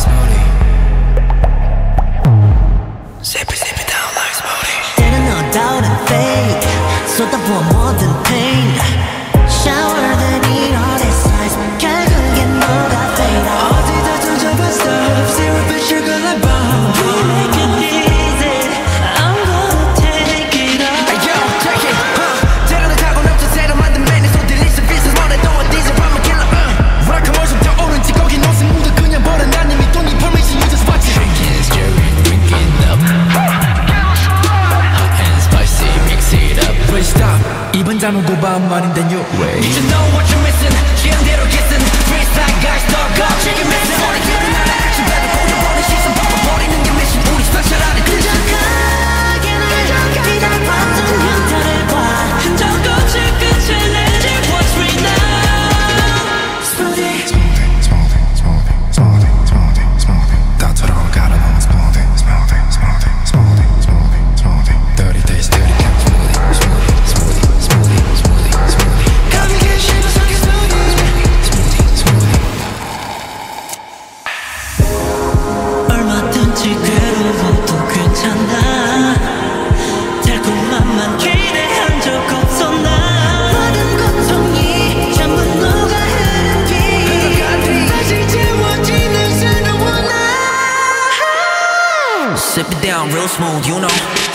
like smoothie. Sip down like smoothie. 당장 오고 밤 아닌 땐 you Wait. Did you know what you're missing? down real smooth, you know.